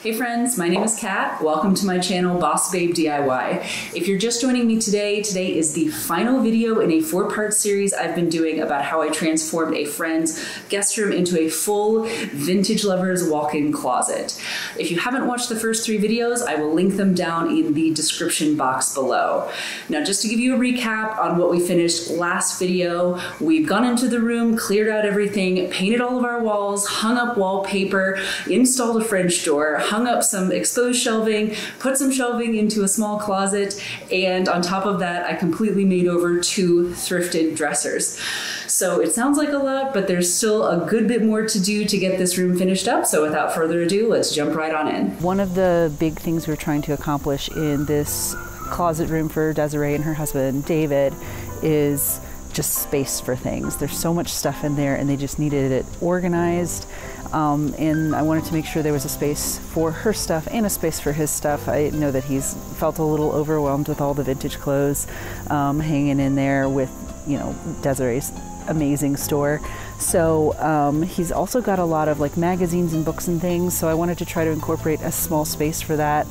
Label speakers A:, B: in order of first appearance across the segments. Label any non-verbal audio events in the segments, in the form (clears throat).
A: Hey friends, my name is Kat. Welcome to my channel, Boss Babe DIY. If you're just joining me today, today is the final video in a four-part series I've been doing about how I transformed a friend's guest room into a full vintage lovers walk-in closet. If you haven't watched the first three videos, I will link them down in the description box below. Now, just to give you a recap on what we finished last video, we've gone into the room, cleared out everything, painted all of our walls, hung up wallpaper, installed a French door, hung up some exposed shelving, put some shelving into a small closet, and on top of that, I completely made over two thrifted dressers. So it sounds like a lot, but there's still a good bit more to do to get this room finished up. So without further ado, let's jump right on in.
B: One of the big things we're trying to accomplish in this closet room for Desiree and her husband, David, is just space for things. There's so much stuff in there, and they just needed it organized. Um, and I wanted to make sure there was a space for her stuff and a space for his stuff. I know that he's felt a little overwhelmed with all the vintage clothes um, hanging in there with, you know, Desiree's amazing store. So um, he's also got a lot of like magazines and books and things. So I wanted to try to incorporate a small space for that.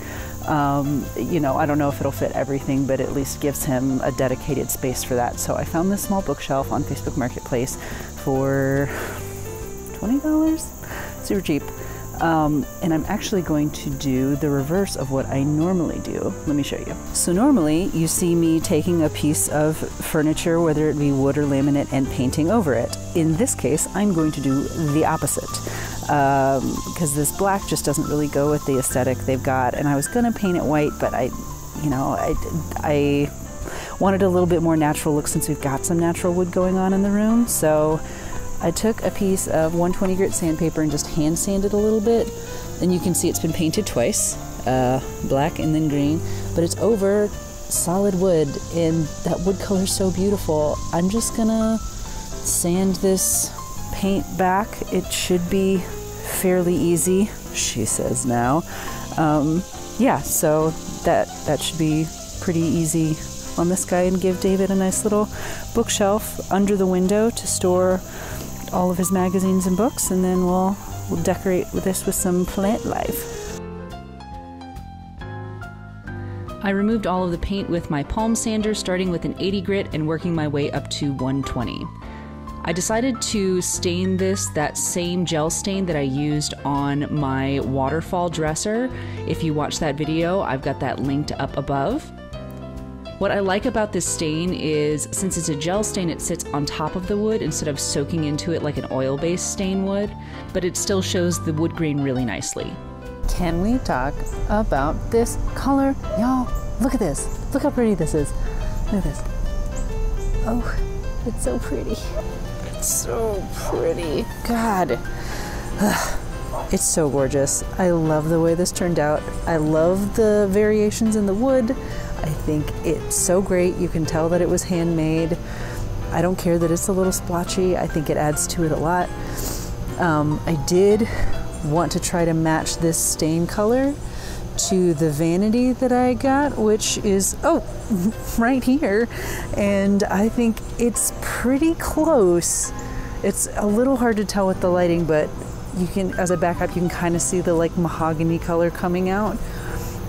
B: Um, you know, I don't know if it'll fit everything, but at least gives him a dedicated space for that. So I found this small bookshelf on Facebook Marketplace for $20, super cheap. Um, and I'm actually going to do the reverse of what I normally do. Let me show you. So normally you see me taking a piece of furniture, whether it be wood or laminate, and painting over it. In this case, I'm going to do the opposite because um, this black just doesn't really go with the aesthetic they've got. And I was going to paint it white, but I, you know, I, I wanted a little bit more natural look since we've got some natural wood going on in the room. So I took a piece of 120 grit sandpaper and just hand sanded a little bit. Then you can see it's been painted twice, uh, black and then green, but it's over solid wood and that wood color is so beautiful. I'm just gonna sand this paint back. It should be fairly easy, she says now. Um, yeah, so that, that should be pretty easy on this guy and give David a nice little bookshelf under the window to store all of his magazines and books, and then we'll, we'll decorate this with some plant life.
A: I removed all of the paint with my palm sander, starting with an 80 grit and working my way up to 120. I decided to stain this that same gel stain that I used on my waterfall dresser. If you watch that video, I've got that linked up above. What I like about this stain is since it's a gel stain, it sits on top of the wood instead of soaking into it like an oil based stain would, but it still shows the wood grain really nicely.
B: Can we talk about this color? Y'all, look at this. Look how pretty this is. Look at this. Oh, it's so pretty. It's so pretty. God. (sighs) It's so gorgeous. I love the way this turned out. I love the variations in the wood. I think it's so great. You can tell that it was handmade. I don't care that it's a little splotchy. I think it adds to it a lot. Um, I did want to try to match this stain color to the vanity that I got, which is, oh, (laughs) right here. And I think it's pretty close. It's a little hard to tell with the lighting, but you can, as a backup, you can kind of see the like mahogany color coming out.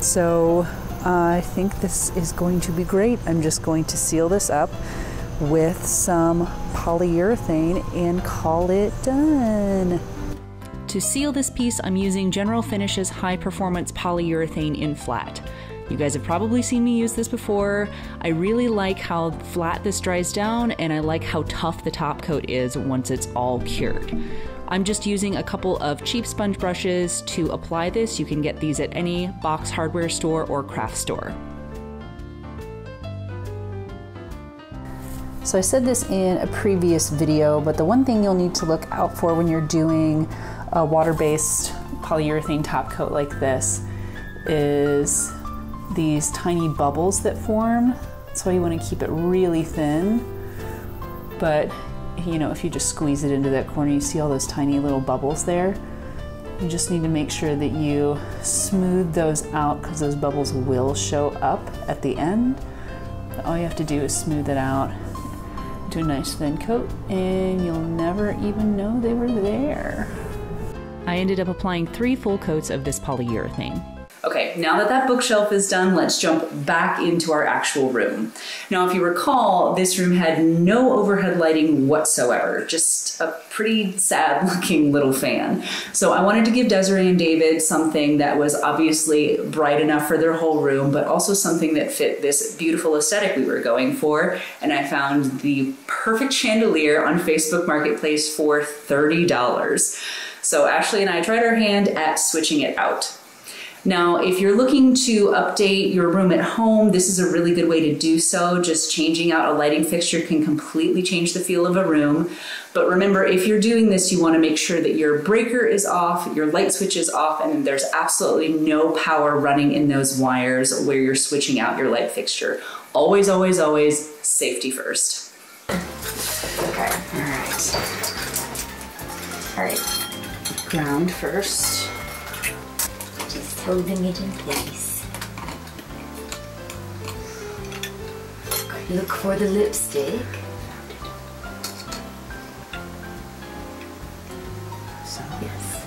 B: So uh, I think this is going to be great. I'm just going to seal this up with some polyurethane and call it done.
A: To seal this piece, I'm using General Finishes High Performance Polyurethane in flat. You guys have probably seen me use this before. I really like how flat this dries down and I like how tough the top coat is once it's all cured. I'm just using a couple of cheap sponge brushes to apply this. You can get these at any box hardware store or craft store.
B: So I said this in a previous video, but the one thing you'll need to look out for when you're doing a water-based polyurethane top coat like this is these tiny bubbles that form. That's why you want to keep it really thin. But you know, if you just squeeze it into that corner, you see all those tiny little bubbles there. You just need to make sure that you smooth those out because those bubbles will show up at the end. All you have to do is smooth it out, do a nice thin coat, and you'll never even know they were there.
C: I ended up applying three full coats of this polyurethane.
B: Okay, now that that bookshelf is done, let's jump back into our actual room. Now, if you recall, this room had no overhead lighting whatsoever, just a pretty sad (laughs) looking little fan. So I wanted to give Desiree and David something that was obviously bright enough for their whole room, but also something that fit this beautiful aesthetic we were going for. And I found the perfect chandelier on Facebook Marketplace for $30. So Ashley and I tried our hand at switching it out. Now, if you're looking to update your room at home, this is a really good way to do so. Just changing out a lighting fixture can completely change the feel of a room. But remember, if you're doing this, you want to make sure that your breaker is off, your light switch is off, and there's absolutely no power running in those wires where you're switching out your light fixture. Always, always, always safety first.
D: Okay.
B: All right.
D: All right.
B: Ground first.
D: Holding it in place. Look for the lipstick.
B: So
D: Yes.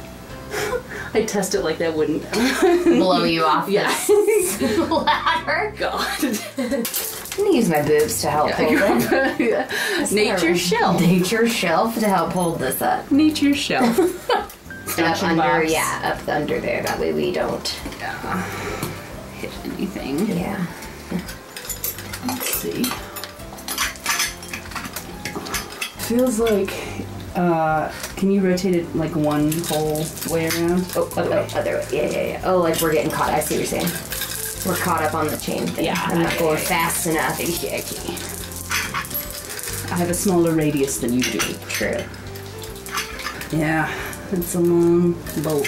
D: (laughs)
B: I test it like that wouldn't. (laughs)
D: Blow you off
B: Yeah.
D: this (laughs) ladder.
B: God.
D: I'm gonna use my boobs to help hold it.
B: Nature shelf.
D: Nature shelf to help hold this up.
B: Nature shelf.
D: Up under,
B: box.
D: yeah, up under there. That way we don't.
B: Hit anything.
D: Yeah.
B: Let's see. Feels like. Uh, can you rotate it like one whole way around? Oh, other
D: Oh,
B: way.
D: other way. Yeah, yeah, yeah. Oh, like we're getting caught. I see what you're saying. We're caught up on the chain thing.
B: Yeah,
D: I'm not going fast enough.
B: Yucky. I have a smaller radius than you do.
D: True.
B: Yeah, it's a long bolt.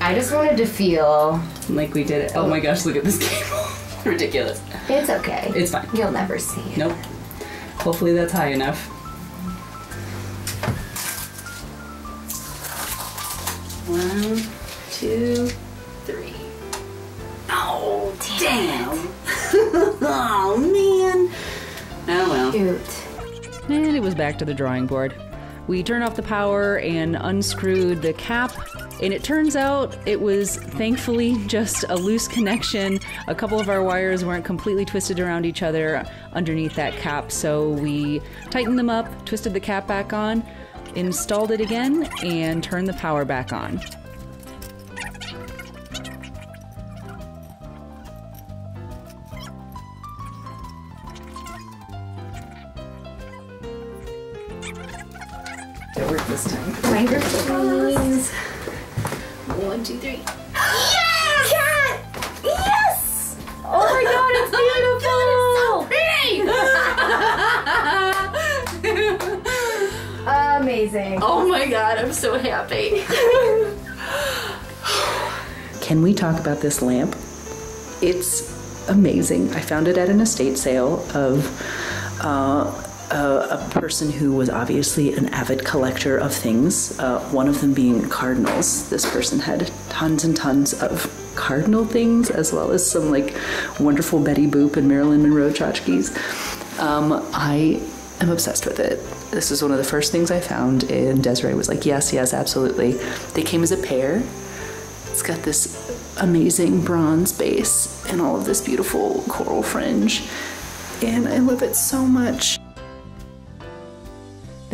D: I just wanted to feel
B: Like we did it. Oh my gosh, look at this (laughs) cable. Ridiculous.
D: it's okay.
B: It's fine.
D: You'll never see it.
B: Nope. Hopefully that's high enough. One, two, three. Oh, damn. (laughs) oh, man. Oh, well.
D: Cute.
C: And it was back to the drawing board. We turned off the power and unscrewed the cap, and it turns out it was thankfully just a loose connection. A couple of our wires weren't completely twisted around each other underneath that cap, so we tightened them up, twisted the cap back on, installed it again, and turned the power back on.
B: It worked this time.
D: Finger please.
B: One, two, three.
D: Yes! Kat! Yes! Oh my god, it's beautiful! Amazing.
B: Oh my god, I'm so happy. Can we talk about this lamp? It's amazing. I found it at an estate sale of uh, a, a person who was obviously an avid collector of things, uh, one of them being cardinals. This person had tons and tons of cardinal things, as well as some like wonderful Betty Boop and Marilyn Monroe tchotchkes. Um, I am obsessed with it. This is one of the first things I found, and Desiree was like, Yes, yes, absolutely. They came as a pair. It's got this amazing bronze base and all of this beautiful coral fringe, and I love it so much.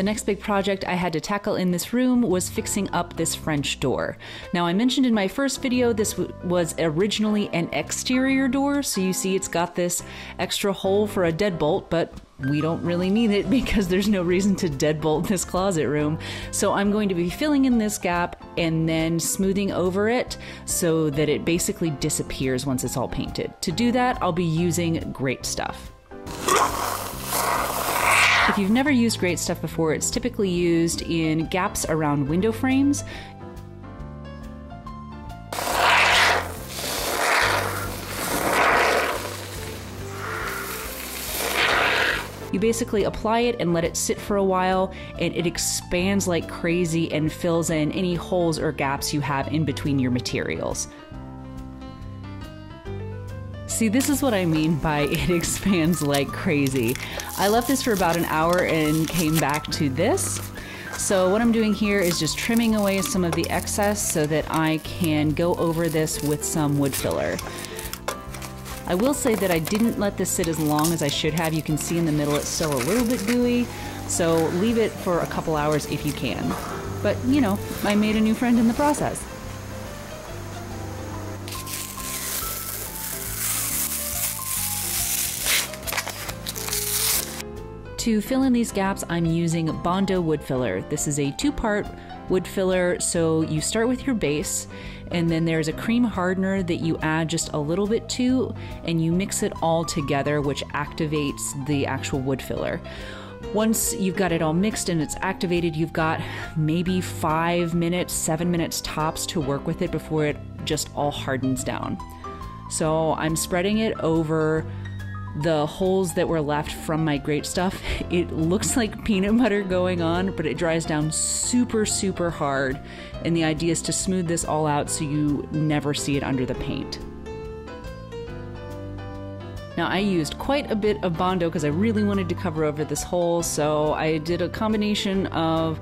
C: The next big project I had to tackle in this room was fixing up this French door. Now, I mentioned in my first video this was originally an exterior door, so you see it's got this extra hole for a deadbolt, but we don't really need it (laughs) because there's no reason to deadbolt this closet room. So I'm going to be filling in this gap and then smoothing over it so that it basically disappears once it's all painted. To do that, I'll be using Great Stuff. If you've never used Great Stuff before, it's typically used in gaps around window frames. You basically apply it and let it sit for a while, and it expands like crazy and fills in any holes or gaps you have in between your materials.
B: See, this is what I mean by (laughs) it expands like crazy. I left this for about an hour and came back to this. So what I'm doing here is just trimming away some of the excess so that I can go over this with some wood filler. I will say that I didn't let this sit as long as I should have. You can see in the middle it's still a little bit gooey, so leave it for a couple hours if you can. But, you know, I made a new friend in the process. To fill in these gaps, I'm using Bondo wood filler. This is a two-part wood filler, so you start with your base, and then there's a cream hardener that you add just a little bit to, and you mix it all together, which activates the actual wood filler. Once you've got it all mixed and it's activated, you've got maybe five minutes, seven minutes tops to work with it before it just all hardens down. So I'm spreading it over the holes that were left from my great stuff. (laughs) It looks like peanut butter going on, but it dries down super, super hard. And the idea is to smooth this all out so you never see it under the paint. Now I used quite a bit of Bondo because I really wanted to cover over this hole, so I did a combination of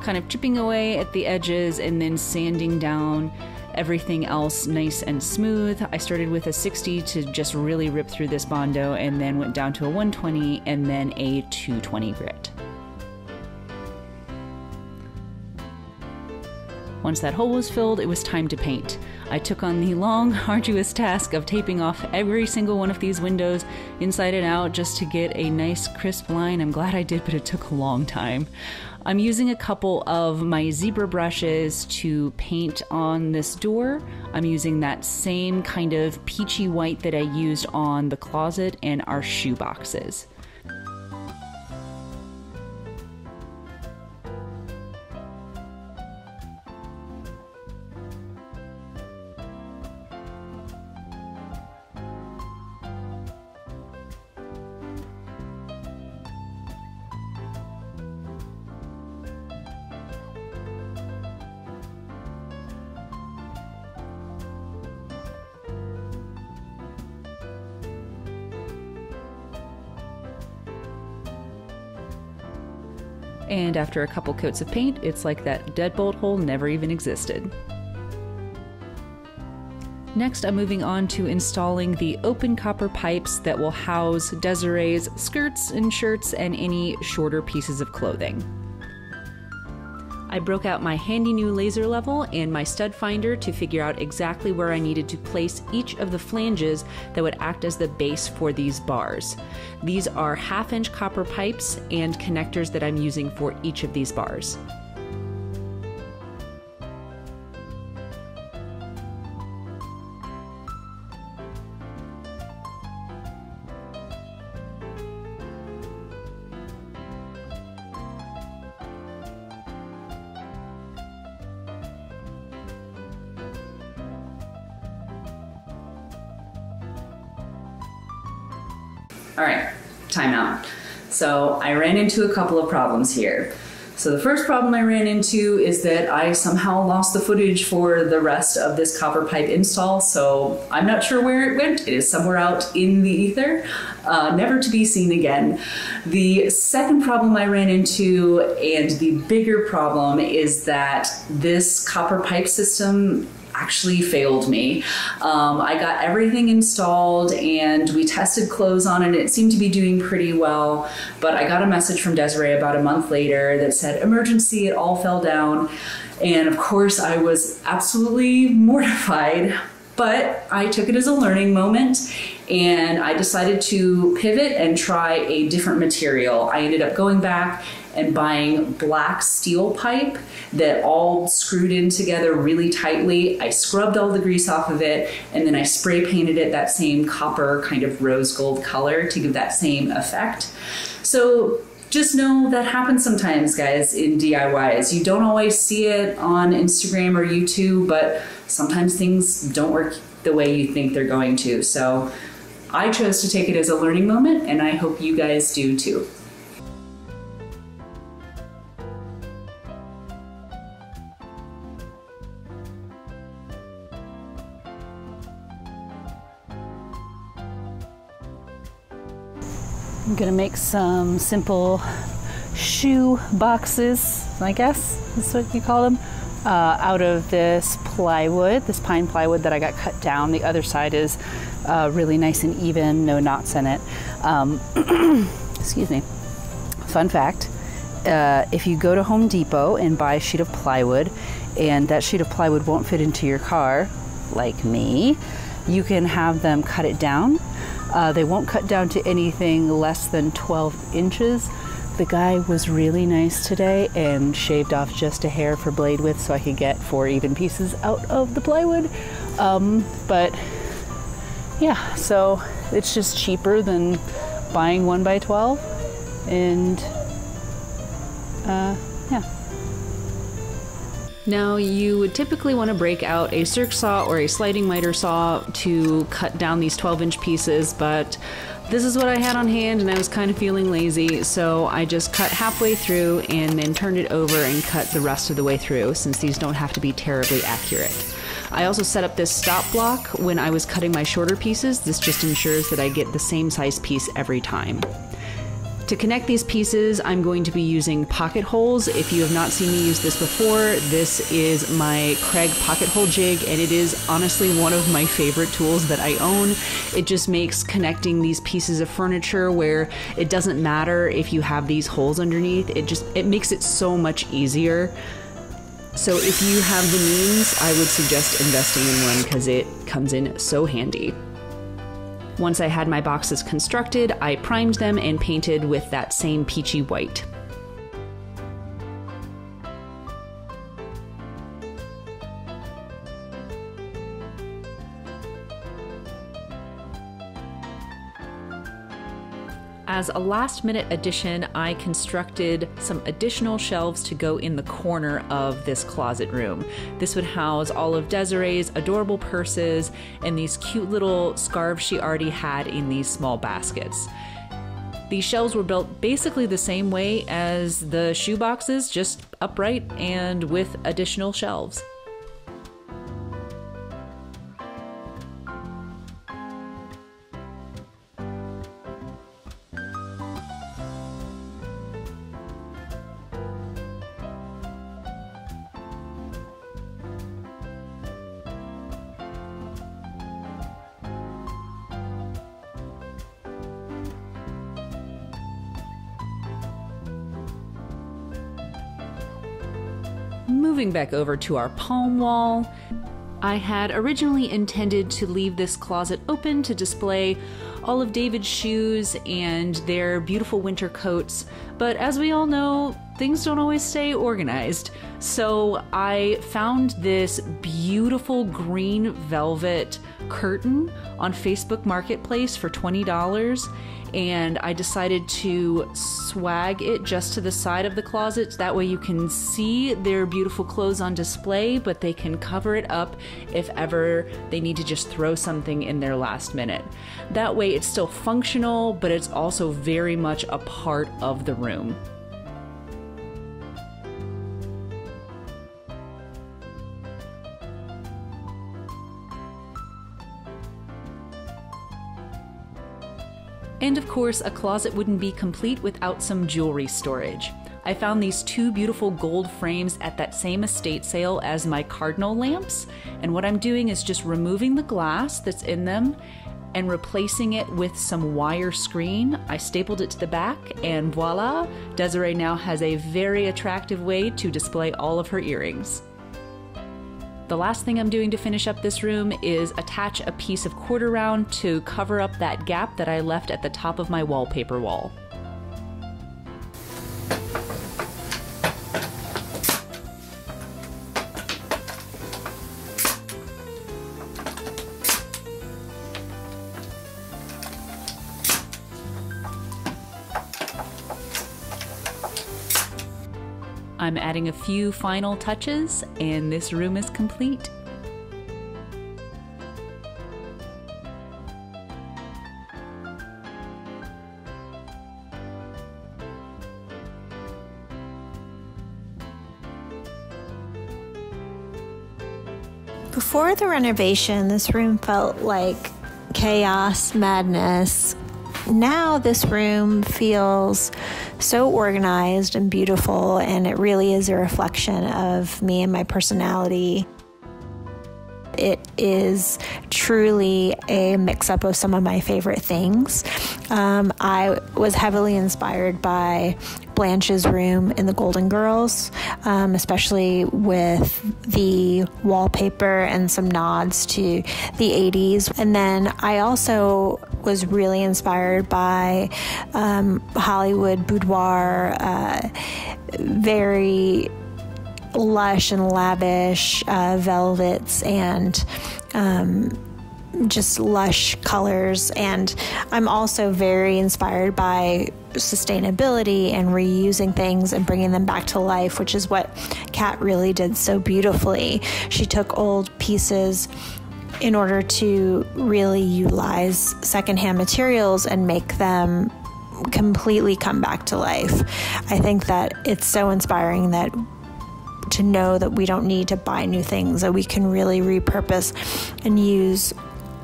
B: kind of chipping away at the edges and then sanding down everything else nice and smooth. I started with a 60 to just really rip through this Bondo and then went down to a 120 and then a 220 grit. Once that hole was filled, it was time to paint. I took on the long, (laughs) arduous task of taping off every single one of these windows inside and out just to get a nice crisp line. I'm glad I did, but it took a long time. I'm using a couple of my Zibra brushes to paint on this door. I'm using that same kind of peachy white that I used on the closet and our shoe boxes. And after a couple coats of paint, it's like that deadbolt hole never even existed. Next, I'm moving on to installing the open copper pipes that will house Desiree's skirts and shirts and any shorter pieces of clothing. I broke out my handy new laser level and my stud finder to figure out exactly where I needed to place each of the flanges that would act as the base for these bars. These are half inch copper pipes and connectors that I'm using for each of these bars.
A: Into a couple of problems here. So the first problem I ran into is that I somehow lost the footage for the rest of this copper pipe install, so I'm not sure where it went. It is somewhere out in the ether, uh, never to be seen again. The second problem I ran into, and the bigger problem, is that this copper pipe system actually failed me. Um, I got everything installed and we tested clothes on it. And it seemed to be doing pretty well, but I got a message from Desiree about a month later that said, emergency, it all fell down. And of course, I was absolutely (laughs) mortified, but I took it as a learning moment and I decided to pivot and try a different material. I ended up going back and buying black steel pipe that all screwed in together really tightly. I scrubbed all the grease off of it and then I spray painted it that same copper kind of rose gold color to give that same effect. So just know that happens sometimes, guys, in DIYs. You don't always see it on Instagram or YouTube, but sometimes things don't work the way you think they're going to. So I chose to take it as a learning moment, and I hope you guys do too.
E: I'm gonna make some simple shoe boxes, I guess is what you call them, uh, out of this plywood, this pine plywood that I got cut down. The other side is uh, really nice and even, no knots in it. Um, (clears throat) excuse me. Fun fact uh, if you go to Home Depot and buy a sheet of plywood, and that sheet of plywood won't fit into your car, like me, you can have them cut it down. Uh, they won't cut down to anything less than 12 inches. The guy was really nice today and shaved off just a hair for blade width so I could get four even pieces out of the plywood. Um, but yeah, so it's just cheaper than buying one by 12. And uh, yeah.
B: Now, you would typically want to break out a circ saw or a sliding miter saw to cut down these 12 inch pieces, but this is what I had on hand and I was kind of feeling lazy, so I just cut halfway through and then turned it over and cut the rest of the way through since these don't have to be terribly accurate. I also set up this stop block when I was cutting my shorter pieces. This just ensures that I get the same size piece every time. To connect these pieces, I'm going to be using pocket holes. If you have not seen me use this before, this is my Kreg pocket hole jig, and it is honestly one of my favorite tools that I own. It just makes connecting these pieces of furniture where it doesn't matter if you have these holes underneath. It just it makes it so much easier. So if you have the means, I would suggest investing in one because it comes in so handy. Once I had my boxes constructed, I primed them and painted with that same peachy white. As a last minute addition, I constructed some additional shelves to go in the corner of this closet room. This would house all of Desiree's adorable purses and these cute little scarves she already had in these small baskets. These shelves were built basically the same way as the shoe boxes, just upright and with additional shelves. Moving back over to our palm wall, I had originally intended to leave this closet open to display all of David's shoes and their beautiful winter coats, but as we all know, things don't always stay organized. So I found this beautiful green velvet curtain on Facebook Marketplace for $20 and I decided to swag it just to the side of the closet. That way you can see their beautiful clothes on display, but they can cover it up if ever they need to just throw something in there last minute. That way it's still functional, but it's also very much a part of the room. And of course, a closet wouldn't be complete without some jewelry storage. I found these two beautiful gold frames at that same estate sale as my cardinal lamps, and what I'm doing is just removing the glass that's in them and replacing it with some wire screen. I stapled it to the back, and voila, Desiree now has a very attractive way to display all of her earrings. The last thing I'm doing to finish up this room is attach a piece of quarter round to cover up that gap that I left at the top of my wallpaper wall. Adding a few final touches, and this room is complete.
F: Before the renovation, this room felt like chaos, madness, now this room feels so organized and beautiful, and it really is a reflection of me and my personality. It is truly a mix up of some of my favorite things. Um, I was heavily inspired by Blanche's room in The Golden Girls, um, especially with the wallpaper and some nods to the 80s. And then I also was really inspired by um, Hollywood boudoir, uh, very lush and lavish uh, velvets and um, just lush colors. And I'm also very inspired by sustainability and reusing things and bringing them back to life, which is what Kat really did so beautifully. She took old pieces in order to really utilize secondhand materials and make them completely come back to life. I think that it's so inspiring that to know that we don't need to buy new things, that we can really repurpose and use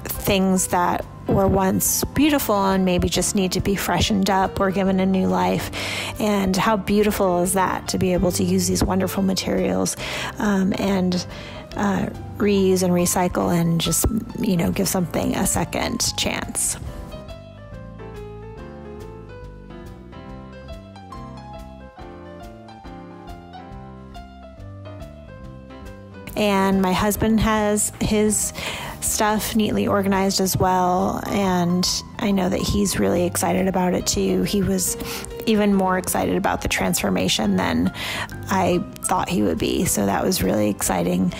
F: things that were once beautiful and maybe just need to be freshened up or given a new life. And how beautiful is that to be able to use these wonderful materials um, and uh, reuse and recycle and just, you know, give something a second chance. And my husband has his stuff neatly organized as well. And I know that he's really excited about it too. He was even more excited about the transformation than I thought he would be. So that was really exciting.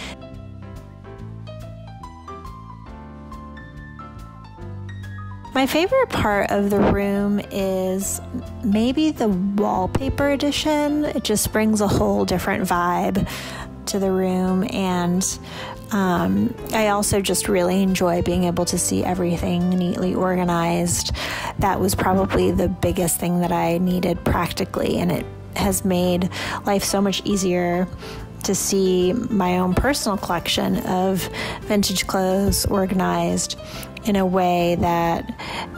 F: My favorite part of the room is maybe the wallpaper edition. It just brings a whole different vibe to the room and um, I also just really enjoy being able to see everything neatly organized. That was probably the biggest thing that I needed practically, and it has made life so much easier to see my own personal collection of vintage clothes organized in a way that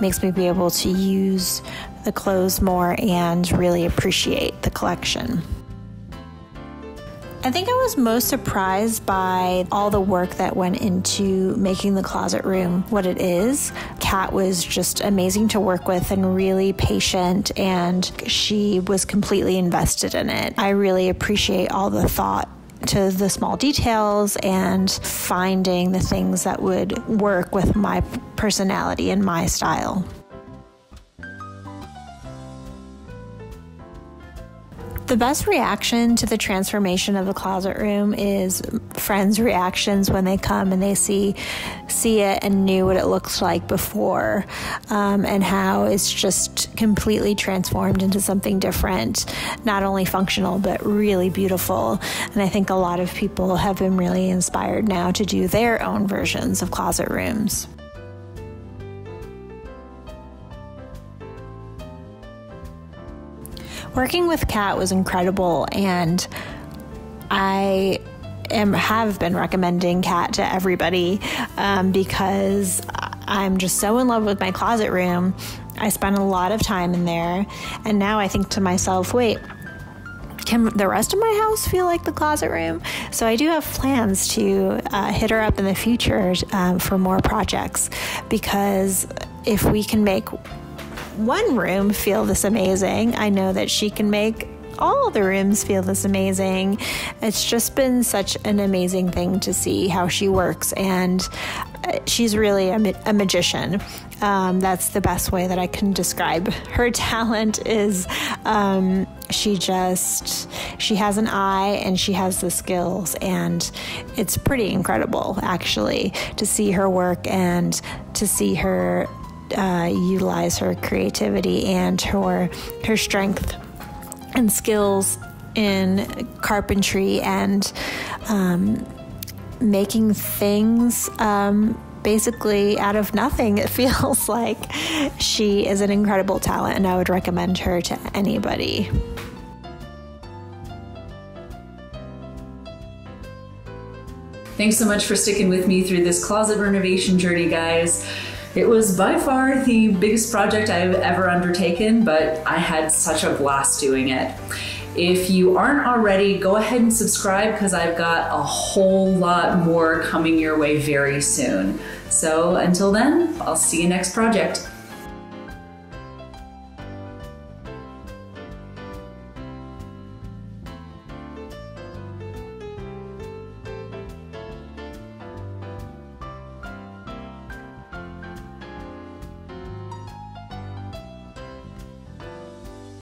F: makes me be able to use the clothes more and really appreciate the collection. I think I was most surprised by all the work that went into making the closet room what it is. Kat was just amazing to work with and really patient, and she was completely invested in it. I really appreciate all the thought to the small details and finding the things that would work with my personality and my style. The best reaction to the transformation of the closet room is friends' reactions when they come and they see see it and knew what it looks like before, um, and how it's just completely transformed into something different, not only functional but really beautiful. And I think a lot of people have been really inspired now to do their own versions of closet rooms. Working with Kat was incredible, and I am have been recommending Kat to everybody um, because I'm just so in love with my closet room. I spent a lot of time in there, and now I think to myself, wait. Can the rest of my house feel like the closet room? So I do have plans to uh, hit her up in the future um, for more projects because if we can make one room feel this amazing, I know that she can make all the rooms feel this amazing. It's just been such an amazing thing to see how she works, and uh, she's really a, a magician. Um, that's the best way that I can describe (laughs) her talent. Is um, she just she has an eye and she has the skills, and it's pretty incredible actually to see her work and to see her uh, utilize her creativity and her her strength and skills in carpentry and um, making things um, basically out of nothing. It (laughs) feels like she is an incredible talent, and I would recommend her to anybody.
A: Thanks so much for sticking with me through this closet renovation journey, guys.
B: It was by far the biggest project I've ever undertaken, but I had such a blast doing it. If you aren't already, go ahead and subscribe because I've got a whole lot more coming your way very soon. So until then, I'll see you next project.